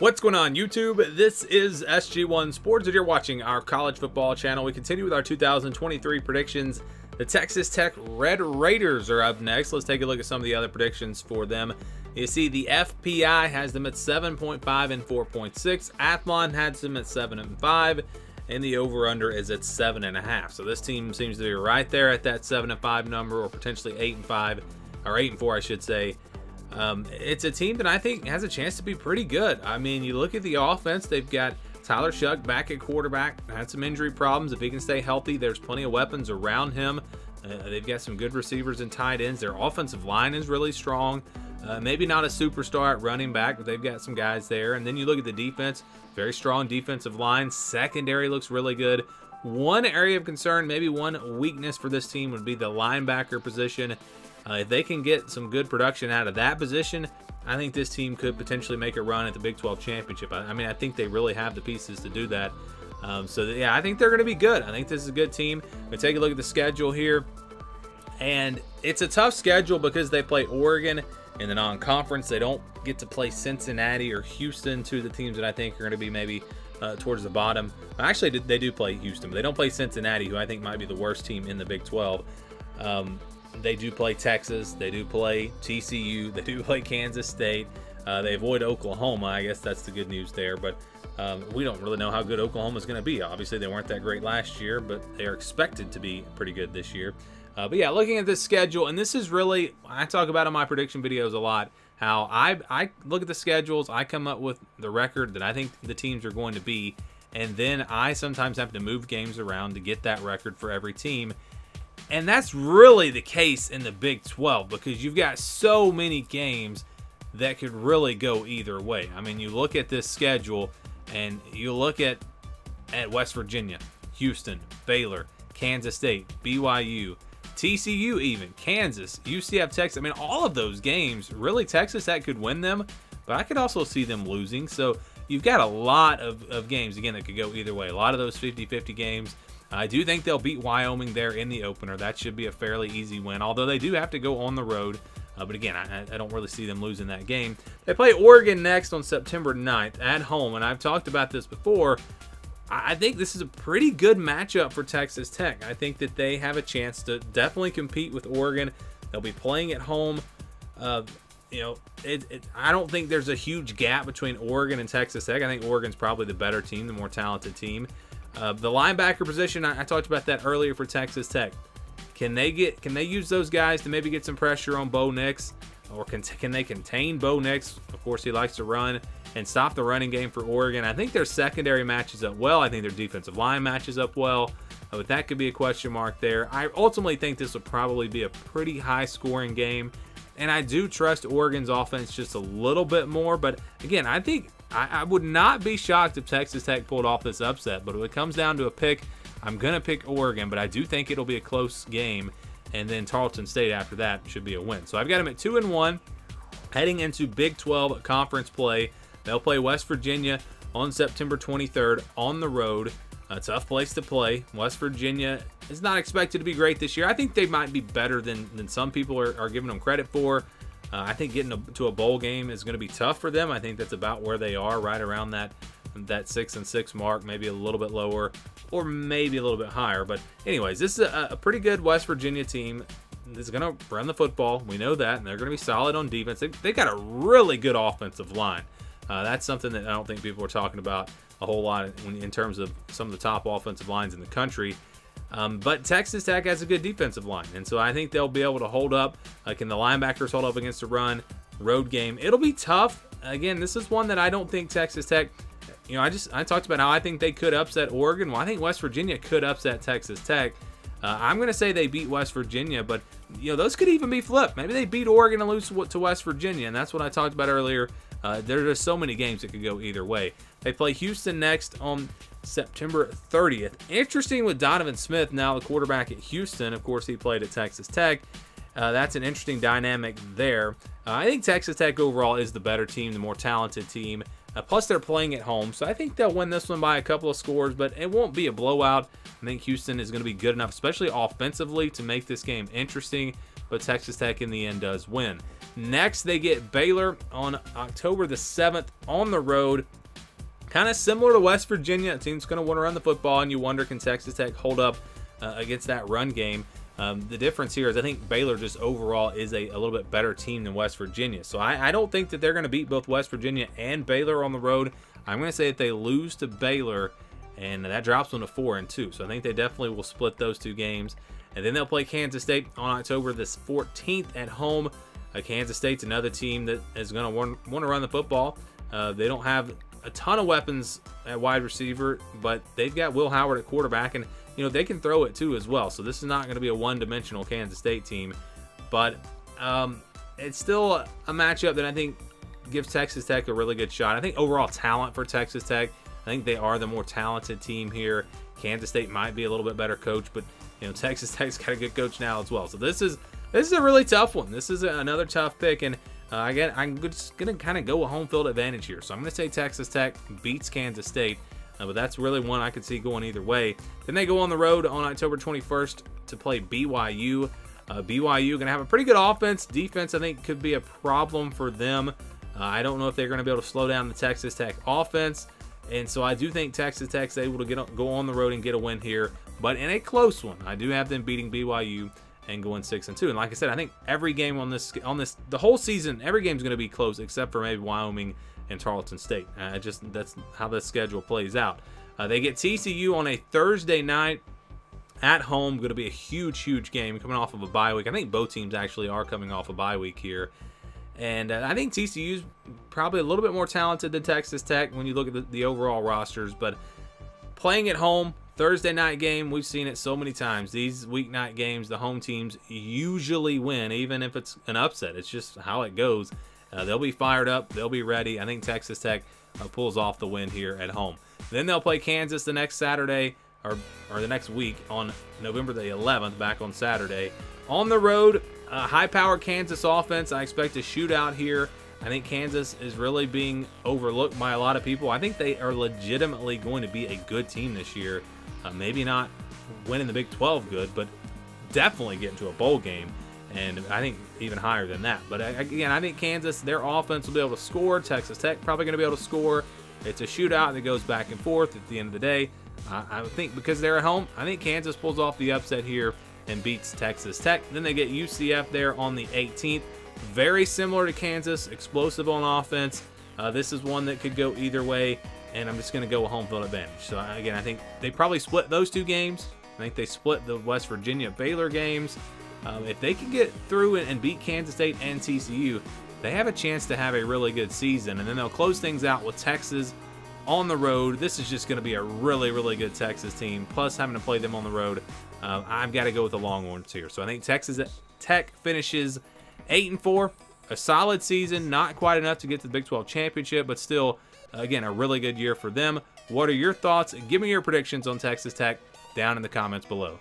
What's going on YouTube? This is SG1 Sports and you're watching our college football channel. We continue with our 2023 predictions. The Texas Tech Red Raiders are up next. Let's take a look at some of the other predictions for them. You see the FPI has them at 7.5 and 4.6. Athlon has them at 7 and 5 and the over-under is at seven and a half. So this team seems to be right there at that seven and five number, or potentially eight and five, or eight and four, I should say. Um, it's a team that I think has a chance to be pretty good. I mean, you look at the offense, they've got Tyler Shough back at quarterback, had some injury problems. If he can stay healthy, there's plenty of weapons around him. Uh, they've got some good receivers and tight ends. Their offensive line is really strong. Uh, maybe not a superstar at running back, but they've got some guys there. And then you look at the defense, very strong defensive line. Secondary looks really good. One area of concern, maybe one weakness for this team would be the linebacker position. Uh, if they can get some good production out of that position, I think this team could potentially make a run at the Big 12 championship. I, I mean, I think they really have the pieces to do that. Um, so, yeah, I think they're going to be good. I think this is a good team. We take a look at the schedule here. And it's a tough schedule because they play Oregon in the non-conference. They don't get to play Cincinnati or Houston, two of the teams that I think are going to be maybe uh, towards the bottom. Actually, they do play Houston, but they don't play Cincinnati, who I think might be the worst team in the Big 12. Um, they do play Texas. They do play TCU. They do play Kansas State. Uh, they avoid Oklahoma. I guess that's the good news there. But um, we don't really know how good Oklahoma is going to be. Obviously, they weren't that great last year, but they are expected to be pretty good this year. Uh, but yeah, looking at this schedule, and this is really, I talk about in my prediction videos a lot, how I, I look at the schedules, I come up with the record that I think the teams are going to be, and then I sometimes have to move games around to get that record for every team. And that's really the case in the Big 12 because you've got so many games that could really go either way. I mean, you look at this schedule and you look at at West Virginia, Houston, Baylor, Kansas State, BYU, TCU even, Kansas, UCF, Texas. I mean, all of those games, really Texas that could win them, but I could also see them losing. So you've got a lot of, of games, again, that could go either way. A lot of those 50-50 games I do think they'll beat Wyoming there in the opener. That should be a fairly easy win, although they do have to go on the road. Uh, but again, I, I, don't really see them losing that game. They play Oregon next on September 9th at home, and I've talked about this before. I think this is a pretty good matchup for Texas Tech. I think that they have a chance to definitely compete with Oregon. They'll be playing at home. Uh, you know, it, it, I don't think there's a huge gap between Oregon and Texas Tech. I think Oregon's probably the better team, the more talented team. Uh, the linebacker position, I, I, talked about that earlier for Texas Tech. Can they get? Can they use those guys to maybe get some pressure on Bo Nix, or can can they contain Bo Nix? Of course, he likes to run and stop the running game for Oregon. I think their secondary matches up well. I think their defensive line matches up well. But that could be a question mark there. I ultimately think this will probably be a pretty high scoring game. And I do trust Oregon's offense just a little bit more. But again, I think I, I, would not be shocked if Texas Tech pulled off this upset, but if it comes down to a pick, I'm going to pick Oregon, but I do think it'll be a close game. And then Tarleton State after that should be a win. So I've got them at 2 and 1 heading into Big 12 conference play. They'll play West Virginia on September 23rd on the road. A tough place to play. West Virginia is not expected to be great this year. I think they might be better than, than some people are, are giving them credit for. Uh, I think getting to a bowl game is going to be tough for them. I think that's about where they are, right around that that six and six mark, maybe a little bit lower, or maybe a little bit higher. But anyways, this is a, a pretty good West Virginia team. That's going to run the football. We know that, and they're going to be solid on defense. They, they got a really good offensive line. Uh, that's something that I don't think people are talking about a whole lot in, in terms of some of the top offensive lines in the country. Um, but Texas Tech has a good defensive line, and so I think they'll be able to hold up. Uh, can the linebackers hold up against the run? Road game. It'll be tough. Again, this is one that I don't think Texas Tech. You know, I just I talked about how I think they could upset Oregon. Well, I think West Virginia could upset Texas Tech. Uh, I'm going to say they beat West Virginia, but you know those could even be flipped. Maybe they beat Oregon and lose to West Virginia, and that's what I talked about earlier. Uh, there are just so many games that could go either way. They play Houston next on September 30th. Interesting with Donovan Smith, now the quarterback at Houston. Of course, he played at Texas Tech. Uh, that's an interesting dynamic there. Uh, I think Texas Tech overall is the better team, the more talented team. Uh, plus, they're playing at home, so I think they'll win this one by a couple of scores, but it won't be a blowout. I think Houston is going to be good enough, especially offensively, to make this game interesting. but Texas Tech in the end does win. Next, they get Baylor on October the 7th on the road. Kind of similar to West Virginia. A team's going to want to run the football, and you wonder can Texas Tech hold up uh, against that run game. Um, the difference here is I think Baylor just overall is a, a little bit better team than West Virginia. So I, I don't think that they're going to beat both West Virginia and Baylor on the road. I'm going to say that they lose to Baylor, and that drops them to 4 and 2. So I think they definitely will split those two games. And then they'll play Kansas State on October the 14th at home. Uh, Kansas State's another team that is going to want, want to run the football. Uh, they don't have a ton of weapons at wide receiver, but they've got Will Howard at quarterback, and you know they can throw it too as well. So this is not going to be a one-dimensional Kansas State team, but um, it's still a matchup that I think gives Texas Tech a really good shot. I think overall talent for Texas Tech, I think they are the more talented team here. Kansas State might be a little bit better coach, but you know Texas Tech's got a good coach now as well. So this is this is a really tough one. This is another tough pick, and uh, again, I'm just gonna kind of go a home field advantage here. So I'm gonna say Texas Tech beats Kansas State, uh, but that's really one I could see going either way. Then they go on the road on October 21st to play BYU. Uh, BYU gonna have a pretty good offense. Defense, I think, could be a problem for them. Uh, I don't know if they're gonna be able to slow down the Texas Tech offense. And so I do think Texas Tech's able to get go on the road and get a win here, but in a close one. I do have them beating BYU and going six and two. And like I said, I think every game on this on this the whole season, every game's going to be close except for maybe Wyoming and Tarleton State. Uh, just that's how the schedule plays out. Uh, they get TCU on a Thursday night at home. Going to be a huge, huge game coming off of a bye week. I think both teams actually are coming off a bye week here. And uh, I think TCU's probably a little bit more talented than Texas Tech when you look at the, the overall rosters. But playing at home, Thursday night game, we've seen it so many times. These weeknight games, the home teams usually win, even if it's an upset. It's just how it goes. Uh, they'll be fired up. They'll be ready. I think Texas Tech uh, pulls off the win here at home. Then they'll play Kansas the next Saturday or, or the next week on November the 11th, back on Saturday. On the road, uh, high-powered Kansas offense. I expect a shootout here. I think Kansas is really being overlooked by a lot of people. I think they are legitimately going to be a good team this year. Uh, maybe not winning the Big 12 good, but definitely getting to a bowl game. And I think even higher than that. But uh, again, I think Kansas, their offense will be able to score. Texas Tech probably going to be able to score. It's a shootout that goes back and forth at the end of the day. I think because they're at home, I think Kansas pulls off the upset here and beats Texas Tech. Then they get UCF there on the 18th. Very similar to Kansas, explosive on offense. Uh, this is one that could go either way and I'm just going to go home field advantage. So again, I think they probably split those two games. I think they split the West Virginia Baylor games. Um, if they can get through and beat Kansas State and TCU, they have a chance to have a really good season. And then they'll close things out with Texas on the road. This is just going to be a really, really good Texas team. Plus, having to play them on the road, uh, I've got to go with the Longhorns here. So I think Texas Tech finishes eight and four, a solid season. Not quite enough to get to the Big 12 championship, but still Again, a really good year for them. What are your thoughts? Give me your predictions on Texas Tech down in the comments below.